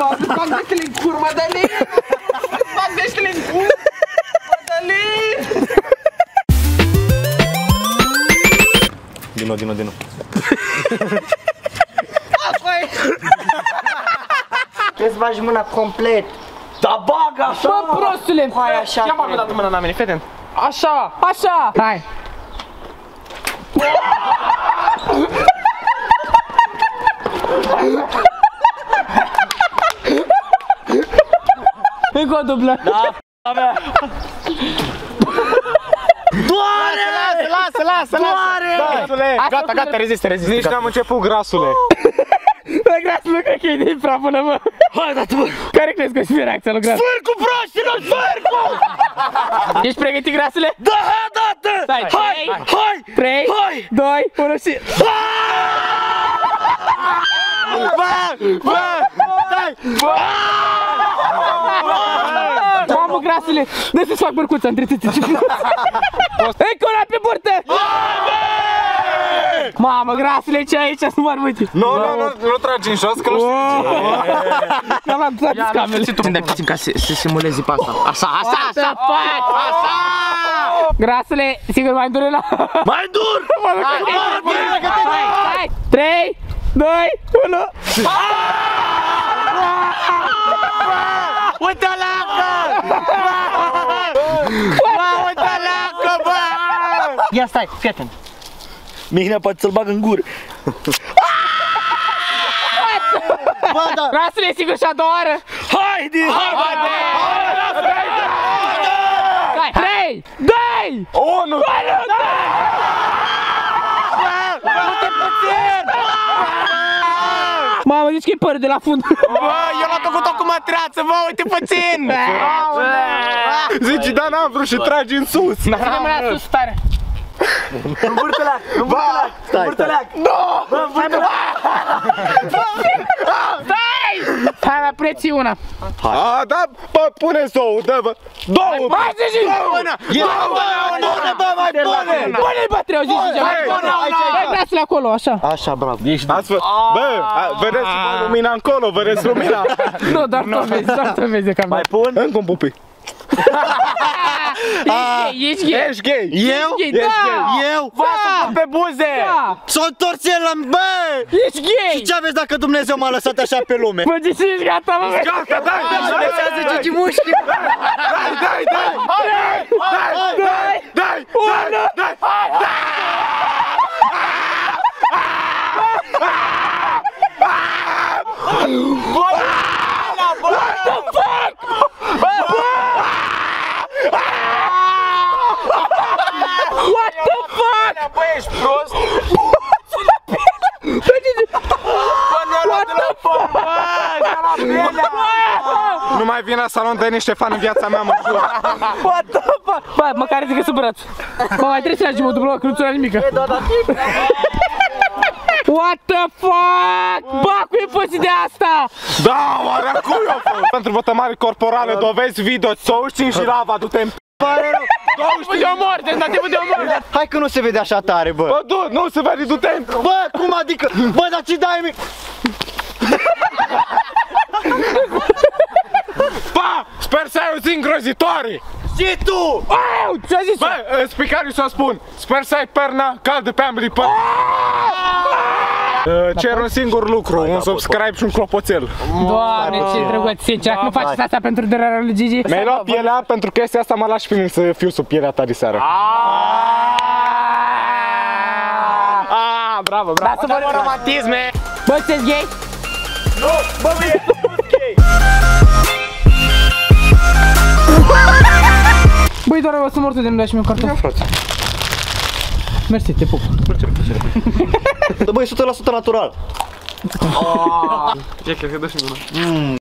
Bag deștele în cur, Madalin! Bag deștele în cur! Madalin! Dino, Dino, Dino. Trebuie să bagi mâna complet. Da, bag așa! Bă, prostule! Hai așa. Ia bagă dată mâna în mine, fii atent. Așa, așa! Hai! Încă o dublă. Da, avea. Doare! Lasă, lasă, lasă, lasă! Grasule! Gata, gata, reziste, reziste. Nici n-am început, grasule. Bă, grasul nu cred că e din praf până mă. Hai, da, bă! Care crezi că o să fie reacția lui Grasul? Fârcu, proștilor, fârcu! Ești pregătit, Grasule? Da, dată! Stai, Hai, hai! 3, Hai! 2, 1 și... Bă, bă, stai! Mamă, Grasule, dă să-ți fac bărcuța între tâți. Încă una pe burtă! Mamă, Grasule, ce ai aici? Nu mă armâti. Nu, nu, nu, nu tragi în jos, că nu știu. N-am luat toate scamele. Când puțin ca să, să simulezi pe asta. Așa, așa, Așa, fac! Așa! Grasule, sigur mai dure la... Mai dur! Hai, hai! 3, 2, 1... Uite la Bă, uite la bă! Ia stai, fii atent. Mihnea poate să-l bag în gură. Bă, da, Grasule, sigur și a doua oară! Hai, din! Hai, Hai, 3, 2, Unu! Mamă, zici că e păr de la fund. Bă, eu l-am făcut-o cu mătreață, bă, uite puțin! Zici, da, n-am vrut și tragi în sus! Ține mâna sus tare. Învârte-leac, învârte-leac, învârte-leac. Stai! Hai, mai preții una. A, da, bă, pune sou, dă, bă! Două! Hai să zici! Bună! Bună, bă, mai bune! Pune-l bătreu, zici, zici. Hai, bună, Hai, grasul acolo, așa. Așa, bravo. Ați fă... Bă, a- vedeți lumina încolo, vedeți lumina? Nu, doar tu vezi, doar tu vezi că Mai pun? Încă un pupi. Ești gay, ești gay. Ești gay? Eu? Ești gay, da! Eu? Da! Pe buze! Da! S-o întorc el la... Bă! Ești gay! Și ce aveți dacă Dumnezeu m-a lăsat așa pe lume? Bă, zici, ești gata, mă, vezi? Gata, dai, dai, dai, Așează Gigi Mușchi! dai, dai, dai, dai, dai, dai, dai, dai, What the fuck? Bă, ești prost? Bă, Gigi, Bă, nu ia la telefon, bă, ia la pielea! Nu mai vin la salon de niște fan în viața mea, mă jur. what the fuck? Bă, măcar zic că sunt braț. Bă, mai trebuie să tragi mă dublă, că nu ți nimică. What the fuck? Bă, cum e posibil de asta? Da, oare acum eu fost? Pentru vătămari corporale, dovezi video, 25 și lava, du-te în Pare rău. Timpul de omor, tentativul de omor. Hai că nu se vede așa tare, bă. Bă, du, nu se vede, du-te în Bă, cum adică? Bă, dar ce dai mi? Pa! Sper să ai o zi îngrozitoare! Și tu! Au, ce-a zis? Bă, spicariu să o spun, sper să ai perna caldă pe ambele părți. Uh, Cer un singur lucru, un subscribe și un clopoțel. Doamne, ce drăguț, sincer, nu faci asta pentru durarea lui Gigi? Mi-ai luat pielea pentru chestia asta mă lași pe mine să fiu sub pielea ta de seară. Ah, bravo, bravo. Să vă romantisme! Bă, sunteți gay? Băi, doar o să mor tu de nu dai și mie un cartof. frate. Mersi, te pup. Băi, 100% natural. Ce, cred că dă și mână.